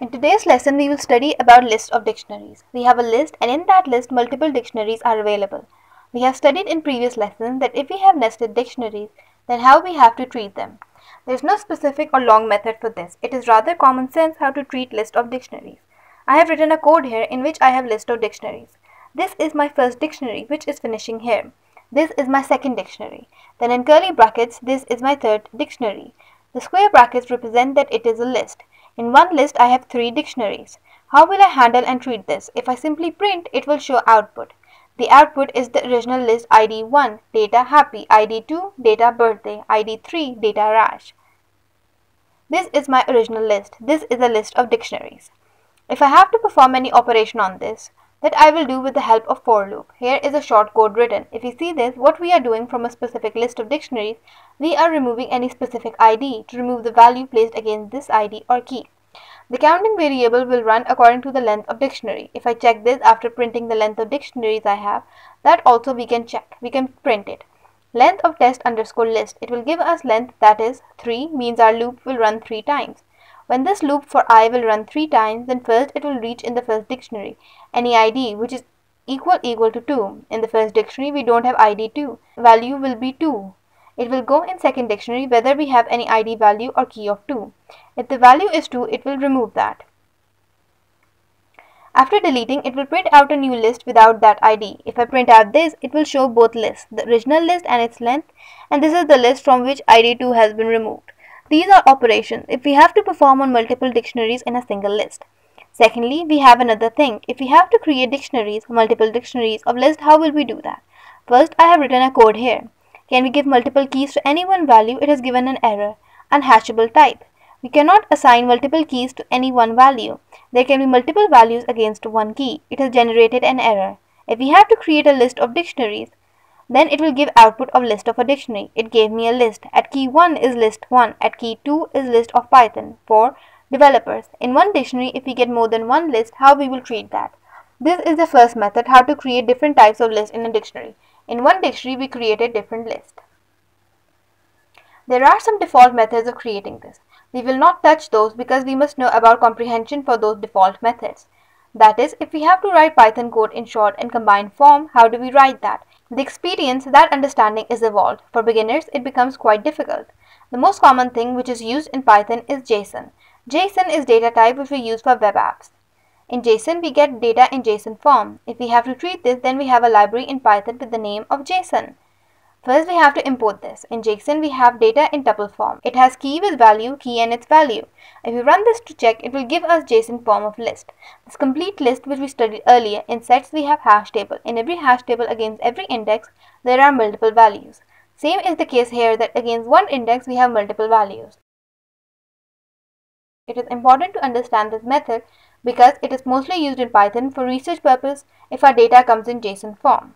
In today's lesson, we will study about list of dictionaries. We have a list and in that list, multiple dictionaries are available. We have studied in previous lessons that if we have nested dictionaries, then how we have to treat them. There is no specific or long method for this. It is rather common sense how to treat list of dictionaries. I have written a code here in which I have list of dictionaries. This is my first dictionary which is finishing here. This is my second dictionary. Then in curly brackets, this is my third dictionary. The square brackets represent that it is a list. In one list I have three dictionaries. How will I handle and treat this? If I simply print, it will show output. The output is the original list ID 1, data happy, ID 2, data birthday, ID 3, data rash. This is my original list. This is a list of dictionaries. If I have to perform any operation on this, that I will do with the help of for loop. Here is a short code written. If you see this, what we are doing from a specific list of dictionaries, we are removing any specific ID to remove the value placed against this ID or key. The counting variable will run according to the length of dictionary. If I check this after printing the length of dictionaries I have, that also we can check. We can print it. Length of test underscore list. It will give us length that is 3 means our loop will run 3 times. When this loop for i will run 3 times, then first it will reach in the first dictionary any id which is equal equal to 2. In the first dictionary we don't have id 2. Value will be 2. It will go in second dictionary whether we have any id value or key of 2. If the value is 2, it will remove that. After deleting, it will print out a new list without that ID. If I print out this, it will show both lists, the original list and its length, and this is the list from which ID2 has been removed. These are operations if we have to perform on multiple dictionaries in a single list. Secondly, we have another thing. If we have to create dictionaries, multiple dictionaries of list, how will we do that? First, I have written a code here. Can we give multiple keys to any one value? It has given an error. Unhashable type. We cannot assign multiple keys to any one value. There can be multiple values against one key. It has generated an error. If we have to create a list of dictionaries, then it will give output of list of a dictionary. It gave me a list. At key 1 is list 1. At key 2 is list of Python for developers. In one dictionary, if we get more than one list, how we will treat that? This is the first method how to create different types of lists in a dictionary. In one dictionary, we created different lists. There are some default methods of creating this. We will not touch those because we must know about comprehension for those default methods. That is, if we have to write Python code in short and combined form, how do we write that? The experience, that understanding is evolved. For beginners, it becomes quite difficult. The most common thing which is used in Python is JSON. JSON is data type which we use for web apps. In JSON, we get data in JSON form. If we have to treat this, then we have a library in Python with the name of JSON. First, we have to import this. In JSON, we have data in tuple form. It has key with value, key and its value. If we run this to check, it will give us JSON form of list. This complete list which we studied earlier, in sets we have hash table. In every hash table against every index, there are multiple values. Same is the case here that against one index we have multiple values. It is important to understand this method because it is mostly used in Python for research purpose if our data comes in JSON form.